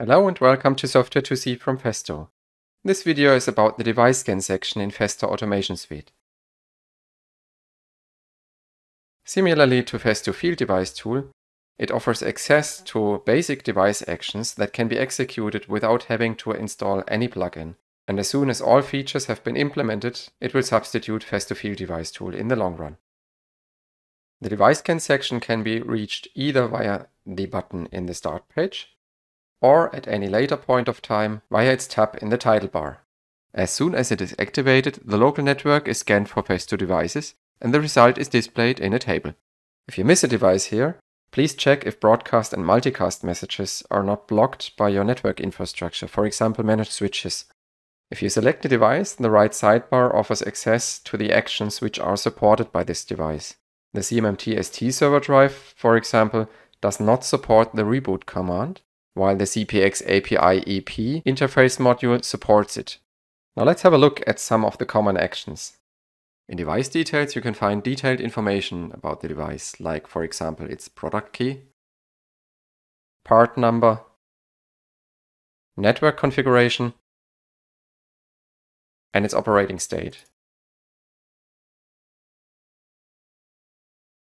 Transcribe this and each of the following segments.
Hello and welcome to software2see from Festo. This video is about the device scan section in Festo Automation Suite. Similarly to Festo Field Device tool, it offers access to basic device actions that can be executed without having to install any plugin. And as soon as all features have been implemented, it will substitute Festo Field Device tool in the long run. The device scan section can be reached either via the button in the start page or at any later point of time via its tab in the title bar. As soon as it is activated, the local network is scanned for Festo devices and the result is displayed in a table. If you miss a device here, please check if broadcast and multicast messages are not blocked by your network infrastructure, for example managed switches. If you select a device, the right sidebar offers access to the actions which are supported by this device. The CMMT ST servo drive, for example, does not support the reboot command, while the CPX API EP interface module supports it. Now let's have a look at some of the common actions. In device details you can find detailed information about the device, like for example its product key, part number, network configuration, and its operating state.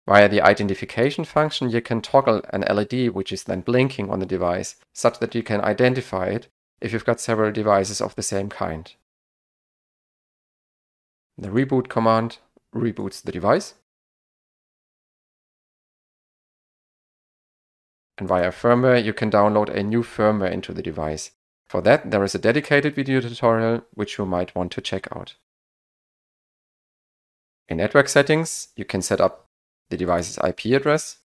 Via the identification function, you can toggle an LED which is then blinking on the device, such that you can identify it if you've got several devices of the same kind. The reboot command reboots the device. And via firmware, you can download a new firmware into the device. For that, there is a dedicated video tutorial which you might want to check out. In network settings, you can set up the device's IP address.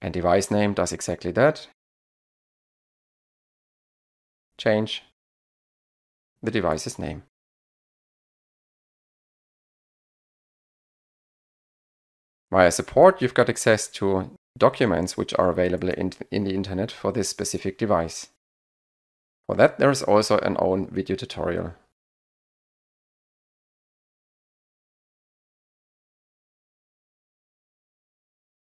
And device name does exactly that. Change the device's name. Via support, you've got access to documents which are available in, in the internet for this specific device. For that there is also an own video tutorial.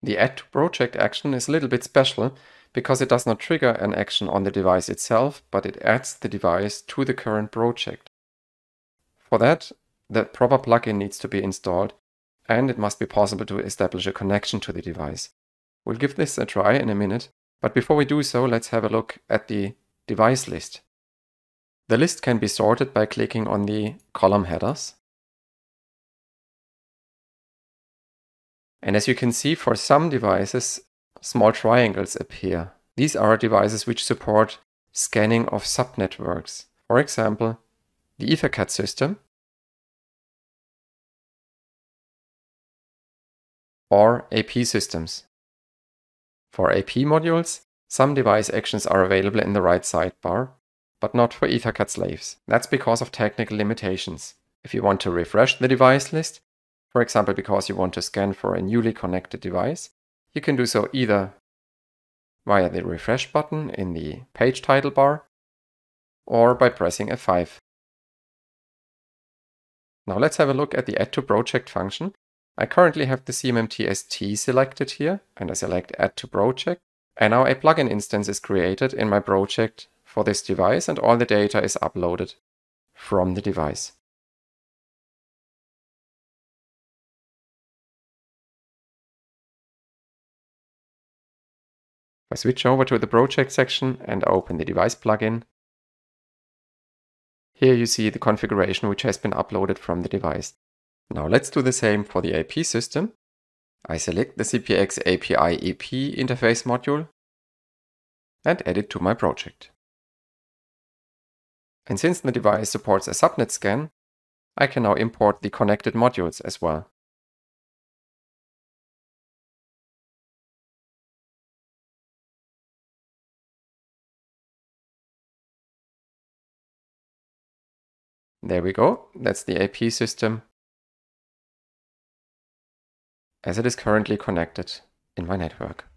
The Add to Project action is a little bit special because it does not trigger an action on the device itself, but it adds the device to the current project. For that, the proper plugin needs to be installed and it must be possible to establish a connection to the device. We'll give this a try in a minute, but before we do so, let's have a look at the device list. The list can be sorted by clicking on the column headers. And as you can see, for some devices, small triangles appear. These are devices which support scanning of subnetworks. For example, the EtherCAT system or AP systems. For AP modules, some device actions are available in the right sidebar, but not for EtherCAT slaves. That's because of technical limitations. If you want to refresh the device list, for example because you want to scan for a newly connected device, you can do so either via the refresh button in the page title bar or by pressing F5. Now let's have a look at the add to project function. I currently have the CMMT ST selected here and I select add to project and now a plugin instance is created in my project for this device and all the data is uploaded from the device. I switch over to the project section and open the device plugin, here you see the configuration which has been uploaded from the device. Now let's do the same for the AP system. I select the CPX API EP interface module and add it to my project. And since the device supports a subnet scan, I can now import the connected modules as well. There we go, that's the AP system as it is currently connected in my network.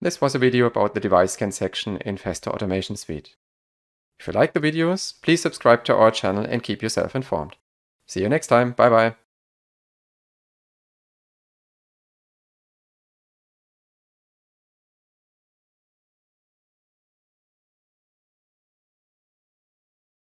This was a video about the device scan section in Festo Automation Suite. If you like the videos, please subscribe to our channel and keep yourself informed. See you next time, bye bye.